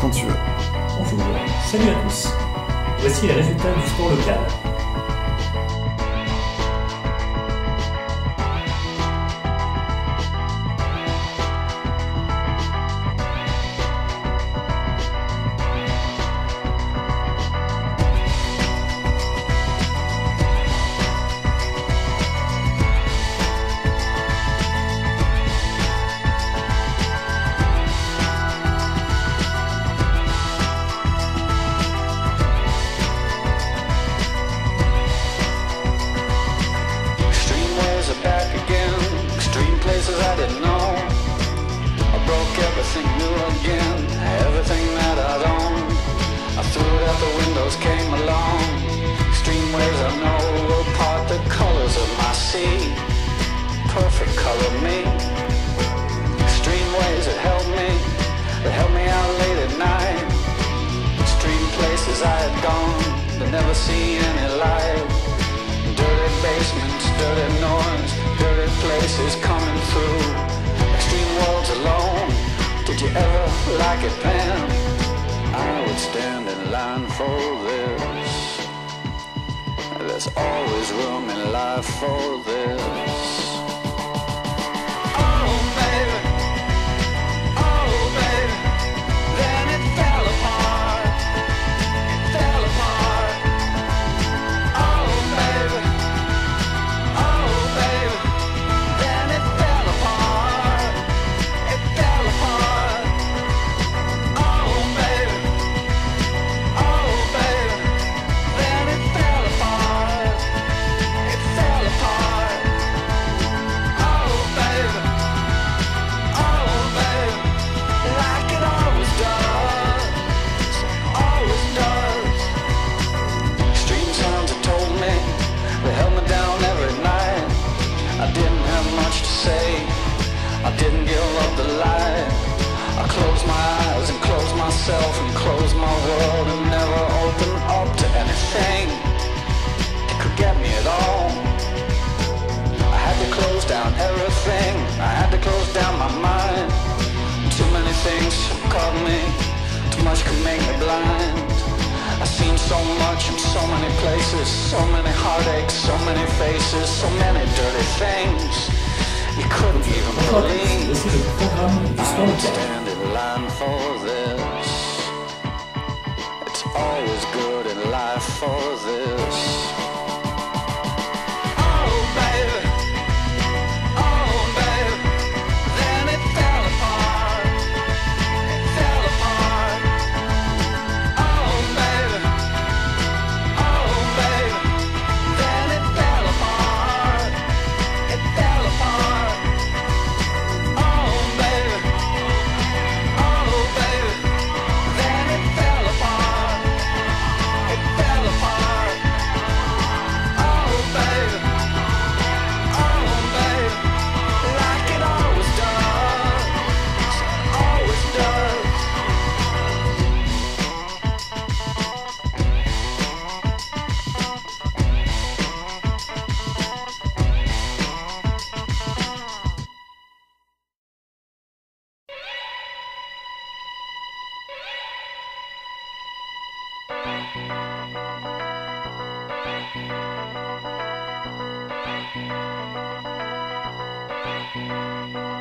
quand tu veux. Bonjour, salut à tous. Voici les résultats du sport local. Everything new again. Everything that I'd owned. I threw it out the windows, came along. Extreme ways I know will part the colors of my sea. Perfect color me. Extreme ways that helped me. That held me out late at night. Extreme places I had gone. But never seen any light. Like it, I would stand in line for this. There's always room in life for this. Didn't give up the light. I closed my eyes and closed myself and closed my world and never opened up to anything that could get me at all. I had to close down everything. I had to close down my mind. Too many things caught me. Too much could make me blind. I've seen so much in so many places, so many heartaches, so many faces, so many dirty things. Stand in line for Thank you.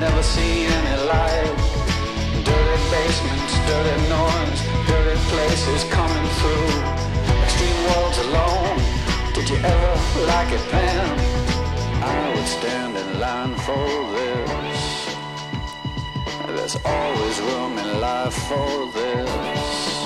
Never seen any light. Dirty basements, dirty noise, dirty places coming through. Extreme worlds alone. Did you ever like it then? I would stand in line for this. There's always room in life for this.